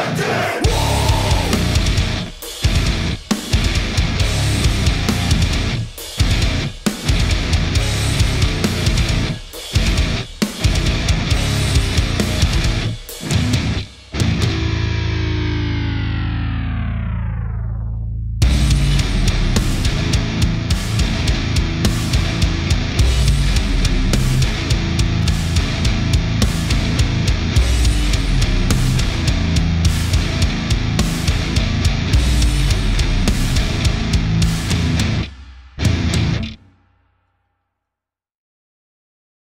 Guilty!